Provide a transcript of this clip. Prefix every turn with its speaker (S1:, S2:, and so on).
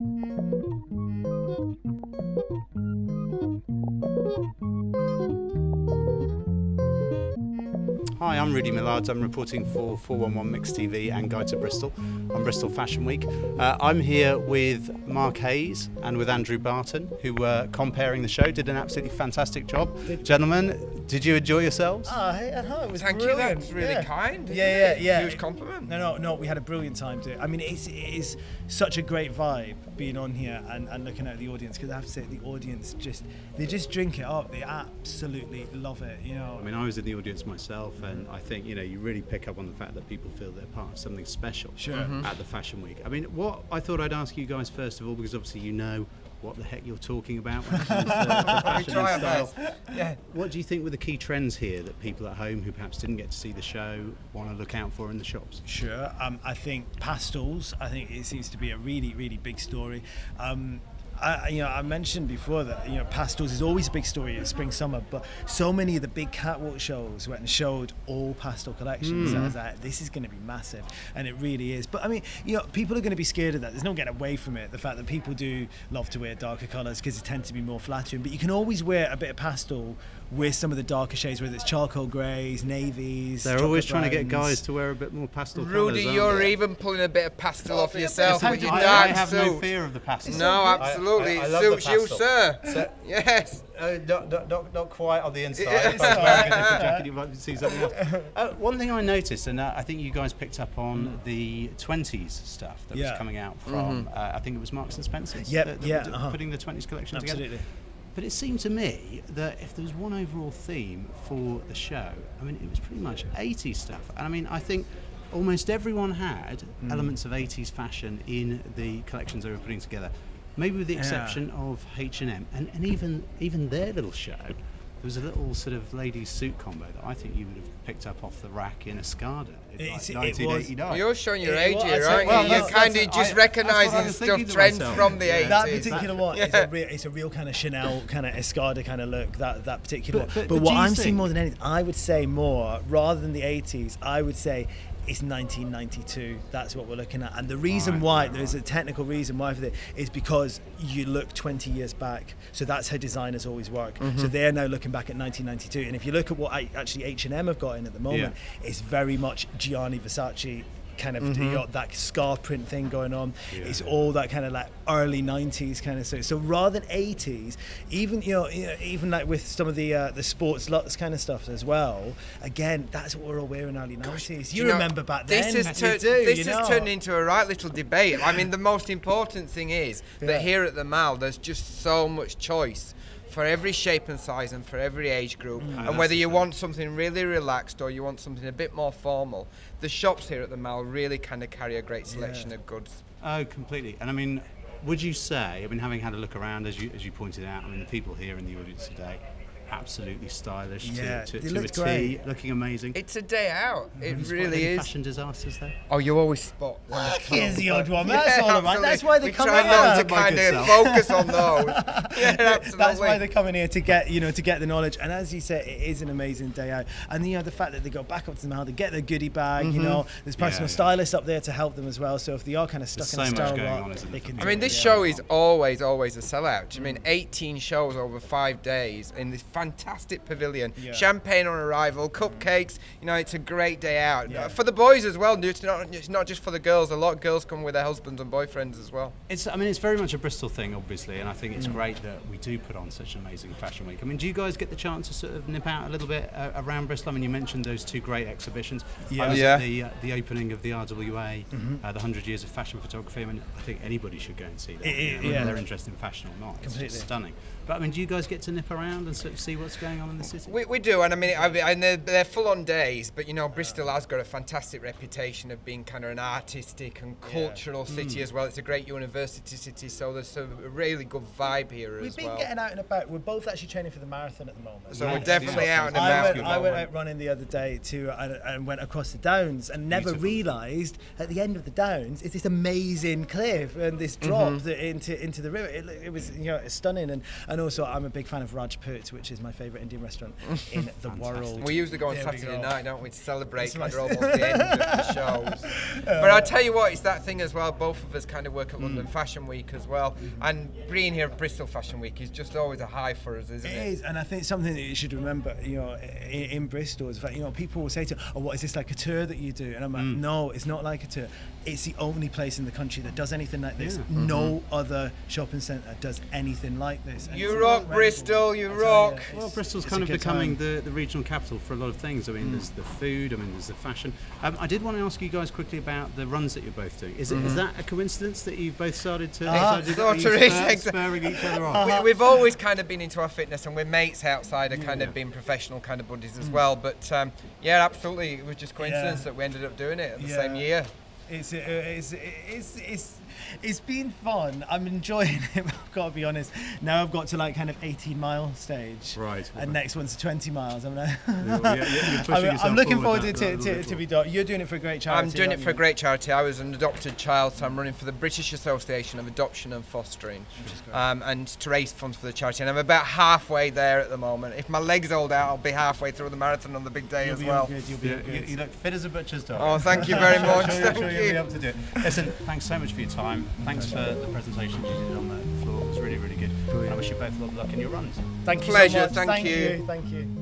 S1: うん。Hi, I'm Rudy Millard. I'm reporting for 411 Mix TV and Guide to Bristol on Bristol Fashion Week. Uh, I'm here with Mark Heyes and with Andrew Barton, who were comparing the show, did an absolutely fantastic job. Gentlemen, did you enjoy yourselves?
S2: Oh, hey, at home. It was
S3: Thank you,
S2: brilliant.
S3: that's really
S2: yeah.
S3: kind, isn't
S2: Yeah,
S3: it?
S2: yeah, yeah.
S3: Huge compliment.
S2: No, no, no. We had a brilliant time to. I mean, it's, it is such a great vibe being on here and, and looking at the audience because I have to say the audience just they just drink it up. They absolutely love it. You know.
S1: I mean, I was in the audience myself, and I think you know you really pick up on the fact that people feel they're part of something special
S2: Sure.
S3: Mm-hmm.
S1: at the Fashion Week. I mean, what I thought I'd ask you guys first of all, because obviously you know what the heck you're talking about when it comes to, to fashion and style.
S3: Yeah.
S1: What do you think were the key trends here that people at home who perhaps didn't get to see the show want to look out for in the shops?
S2: Sure. Um, I think pastels. I think it seems to be a really, really big story. Um, I, you know, I mentioned before that you know pastels is always a big story in spring summer, but so many of the big catwalk shows went and showed all pastel collections. I mm. was like, this is going to be massive, and it really is. But I mean, you know, people are going to be scared of that. There's no getting away from it. The fact that people do love to wear darker colours because they tend to be more flattering, but you can always wear a bit of pastel with some of the darker shades, whether it's charcoal greys, navies.
S1: They're always
S2: chocolate
S1: trying to get guys to wear a bit more pastel
S3: Rudy,
S1: colours, aren't
S3: you're
S1: they?
S3: even pulling a bit of pastel off
S2: bit of
S3: yourself with your
S1: I,
S3: dark
S1: I have
S3: suit.
S1: no fear of the pastel.
S3: No, absolutely.
S1: I- I
S3: it suits you, sir.
S1: So-
S3: yes.
S1: Uh, not, not, not, not quite on the inside.
S3: Yeah,
S1: If I was wearing a different jacket, you might see something else. Uh, one thing I noticed, and uh, I think you guys picked up on the 20s stuff that
S2: Yeah.
S1: was coming out from, uh, I think it was Marks and Spencer's.
S2: Yep,
S1: that- that
S2: yeah,
S1: were
S2: uh-huh.
S1: Putting the 20s collection together.
S2: Absolutely.
S1: But it seemed to me that if there was one overall theme for the show, I mean, it was pretty much 80s stuff. And I mean, I think almost everyone had
S2: Hmm.
S1: elements of 80s fashion in the collections they were putting together. Maybe with the
S2: Yeah.
S1: exception of H&M, and, and even even their little show, there was a little sort of ladies suit combo that I think you would have picked up off the rack in Escada in
S2: It's-
S1: like
S2: it was-
S1: 1989.
S3: You're showing your
S2: Yeah,
S3: age
S2: well,
S3: here,
S2: I'd
S3: aren't
S2: well,
S3: you?
S2: that's-
S3: You're kind
S1: that's-
S3: of just
S1: that's what I
S3: recognising
S1: was
S3: stuff, trends from the
S1: Yeah.
S3: 80s.
S2: that particular one is a real it's a real kind of Chanel kind of Escada kind of look that that particular
S1: But-
S2: one.
S1: but-
S2: But,
S1: but
S2: what I'm seeing more than anything, I would say more rather than the 80s. I would say it's 1992. That's what we're looking at, and the reason
S1: Right,
S2: why
S1: right,
S2: there's a technical reason why for that is because you look 20 years back. So that's how designers always work.
S1: Mm-hmm.
S2: So they're now looking back at 1992, and if you look at what I, actually H&M have got in at the moment, it's very much Gianni Versace kind of you got that scarf print thing going on.
S1: Yeah.
S2: It's all that kind of like early 90s kind of stuff. So rather than 80s, even you know, you know, even like with some of the uh, the sports lots kind of stuff as well. Again, that's what we're all wearing early 90s. You,
S3: know,
S2: remember back then?
S3: This
S2: you
S3: has, turned,
S2: do,
S3: this
S2: you
S3: has
S2: know.
S3: turned into a right little debate. I mean, the most important thing is
S2: Yeah.
S3: that here at the Mall, there's just so much choice for every shape and size and for every age group.
S2: Mm.
S3: And whether you want something really relaxed or you want something a bit more formal, the shops here at the Mall really kind of carry a great selection
S2: Yeah.
S3: of goods.
S1: Oh, completely. And I mean, would you say, I mean, having had a look around, as you, as you pointed out, I mean, the people here in the audience today, absolutely stylish
S2: Yeah,
S1: to, to, to a
S2: looked
S1: T,
S2: great.
S1: looking amazing.
S3: It's a day out. It
S1: you spotted
S3: really
S1: any
S3: is.
S1: Fashion disasters there?
S3: Oh, you always spot. one or.
S2: Here's the odd one.
S3: Yeah,
S2: That's all right.
S3: absolutely.
S2: That's why they
S3: we
S2: come
S3: try
S2: here.
S3: not to
S1: My
S3: kind
S1: good
S3: of focus on those. yeah, absolutely.
S2: That's why they're coming here to get you know to get the knowledge. And as you said, it is an amazing day out. And you know the fact that they go back up to the mall, they get their goodie bag. You mm-hmm. know, there's personal
S1: yeah.
S2: stylists up there to help them as well. So if they are kind of stuck
S1: There's
S2: in a
S1: so much
S2: style
S1: going
S2: rut,
S1: on,
S2: they can.
S3: I mean, this show is always, always a sellout. I mean, 18 shows over five days in this fantastic pavilion.
S2: Yeah.
S3: Champagne on arrival, cupcakes. You know, it's a great day out
S2: Yeah.
S3: For the boys as well. It's not, it's not just for the girls. A lot of girls come with their husbands and boyfriends as well.
S1: It's, I mean, it's very much a Bristol thing, obviously, and I think it's great that we do put on such an amazing fashion week. I mean, do you guys get the chance to sort of nip out a little bit uh, around Bristol? I mean, you mentioned those two great exhibitions.
S2: Yeah.
S1: I was
S3: Yeah.
S1: at the, uh, the opening of the RWA, uh, the 100 Years of Fashion Photography. I mean, I think anybody should go and see that.
S2: It- it-
S1: you know,
S2: yeah.
S1: Whether they're interested in fashion or not. It's
S2: Completely.
S1: just stunning. But I mean, do you guys get to nip around and sort of see what's going on in the city?
S3: We, we do, and I mean, I, and they're, they're full on days, but you know, Bristol has got a fantastic reputation of being kind of an artistic and cultural hmm. city as well. It's a great university city, so there's a really good vibe here
S2: We've
S3: as
S2: been
S3: well.
S2: getting out and about. We're both actually training for the marathon at the moment.
S3: So
S1: Yeah,
S3: we're definitely
S1: yeah.
S3: out and
S2: I
S3: about.
S2: went, I went out running the other day too, and, and went across the downs, and never
S1: Beautiful.
S2: realised at the end of the downs is this amazing cliff and this drop mm-hmm. that into into the river. It, it was you know stunning, and and also I'm a big fan of Rajpoot, which is is my favourite Indian restaurant in the world.
S3: We usually go on
S2: There
S3: Saturday
S2: go.
S3: night, don't we, to celebrate
S2: That's
S3: kind of almost the end of the shows. But I tell you what, it's that thing as well. Both of us kind of work at London
S2: Mm.
S3: Fashion Week as well, and being here at Bristol Fashion Week is just always a high for us, isn't
S2: It
S3: it?
S2: is, and I think something that you should remember, you know, in, in Bristol is the fact, you know, people will say to, oh, what is this like a tour that you do? And I'm like,
S3: Mm.
S2: no, it's not like a tour. It's the only place in the country that does anything like this.
S1: Yeah.
S2: No other shopping centre does anything like this. And
S3: You rock,
S2: incredible.
S3: Bristol, you rock.
S1: Well, Bristol's kind of becoming the, the regional capital for a lot of things. I mean, there's the food, I mean, there's the fashion. Um, I did want to ask you guys quickly about the runs that you're both doing. Is, it, is that a coincidence that you've both started to,
S2: Ah,
S1: started,
S3: of
S1: spur- spurring each other on?
S3: We, we've always kind of been into our fitness, and we're mates outside of kind
S1: Yeah.
S3: of being professional kind of buddies as well. But um, yeah, absolutely, it was just coincidence
S2: Yeah.
S3: that we ended up doing it at the
S2: Yeah.
S3: same year.
S2: It's, uh, it's, it's, it's, it's been fun. I'm enjoying it. I've got to be honest. Now I've got to like kind of 18 mile stage.
S1: Right,
S2: And
S1: right.
S2: next one's 20 miles. I'm like,
S1: yeah, yeah, you're
S2: I'm, I'm looking
S1: forward
S2: forward to, to, to, to be done. You're doing it for a great charity.
S3: I'm doing it
S2: aren't
S3: for a great charity. I was an adopted child, so I'm running for the British Association of Adoption and Fostering, um, and to raise funds for the charity. And I'm about halfway there at the moment. If my legs hold out, I'll be halfway through the marathon on the big day
S2: You'll
S3: as
S2: be
S3: well.
S2: good. You'll be
S1: Yeah,
S2: all
S1: you, you look fit as a butcher's dog.
S3: Oh, thank you very much.
S1: I'm sure,
S3: Thank
S1: sure you'll be able to do it. Listen, thanks so much for your time. Thanks for the presentation you did on the floor. It was really, really good. And I wish you both a lot of luck in your runs.
S2: Thank you
S3: Pleasure,
S2: so much.
S3: thank you.
S2: Thank you.